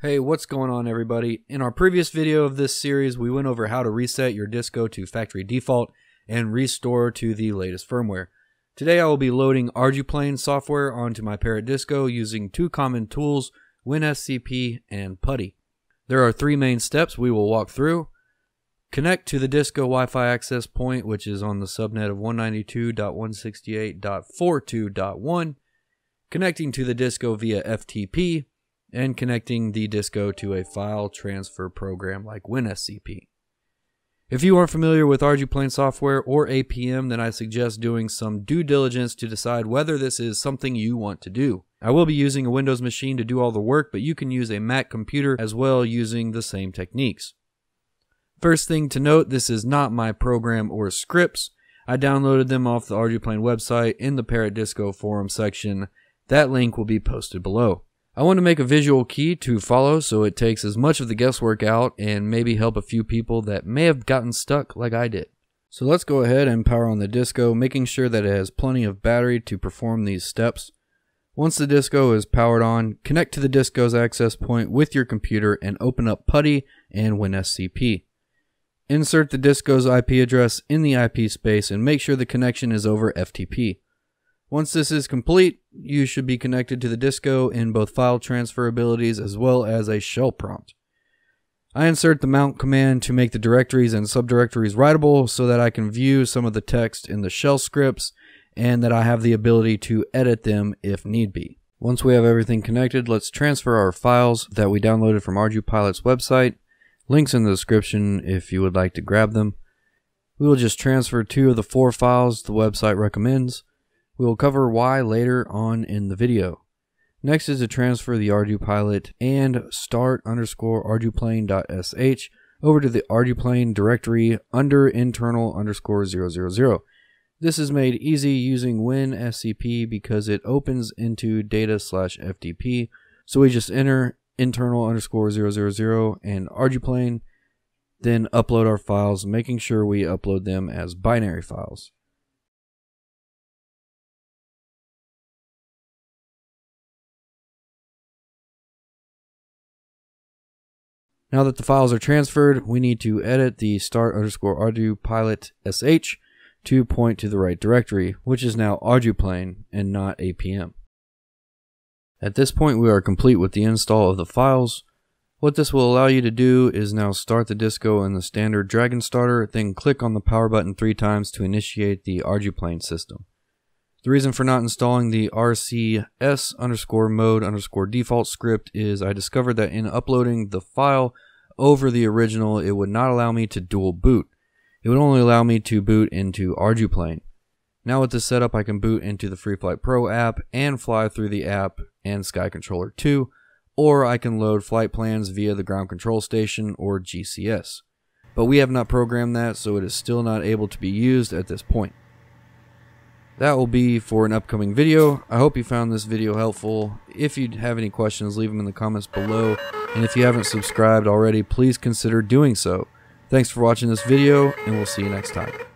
Hey, what's going on everybody? In our previous video of this series, we went over how to reset your Disco to factory default and restore to the latest firmware. Today I will be loading ArduPlane software onto my Parrot Disco using two common tools, WinSCP and PuTTY. There are three main steps we will walk through. Connect to the Disco Wi-Fi access point, which is on the subnet of 192.168.42.1. Connecting to the Disco via FTP, and connecting the Disco to a file transfer program like WinSCP. If you aren't familiar with ArduPlane software or APM, then I suggest doing some due diligence to decide whether this is something you want to do. I will be using a Windows machine to do all the work, but you can use a Mac computer as well using the same techniques. First thing to note, this is not my program or scripts. I downloaded them off the ArduPlane website in the Parrot Disco forum section. That link will be posted below. I want to make a visual key to follow so it takes as much of the guesswork out and maybe help a few people that may have gotten stuck like I did. So let's go ahead and power on the disco, making sure that it has plenty of battery to perform these steps. Once the disco is powered on, connect to the disco's access point with your computer and open up PuTTY and WinSCP. Insert the disco's IP address in the IP space and make sure the connection is over FTP. Once this is complete, you should be connected to the Disco in both file transfer abilities as well as a shell prompt. I insert the mount command to make the directories and subdirectories writable so that I can view some of the text in the shell scripts and that I have the ability to edit them if need be. Once we have everything connected, let's transfer our files that we downloaded from ArduPilot's website. Links in the description if you would like to grab them. We will just transfer two of the four files the website recommends. We will cover why later on in the video. Next is to transfer the ArduPilot and start underscore arduplane.sh over to the arduplane directory under internal underscore 000. This is made easy using WinSCP because it opens into data slash FTP. So we just enter internal underscore 000 and arduplane, then upload our files, making sure we upload them as binary files. Now that the files are transferred, we need to edit the start underscore ArduPilot sh to point to the right directory, which is now ArduPlane and not APM. At this point, we are complete with the install of the files. What this will allow you to do is now start the disco in the standard Dragon starter, then click on the power button three times to initiate the ArduPlane system. The reason for not installing the RCS underscore mode underscore default script is I discovered that in uploading the file over the original, it would not allow me to dual boot. It would only allow me to boot into ArduPlane. Now with this setup, I can boot into the FreeFlight Pro app and fly through the app and Sky Controller 2, or I can load flight plans via the Ground Control Station or GCS. But we have not programmed that, so it is still not able to be used at this point. That will be for an upcoming video. I hope you found this video helpful. If you have any questions, leave them in the comments below. And if you haven't subscribed already, please consider doing so. Thanks for watching this video, and we'll see you next time.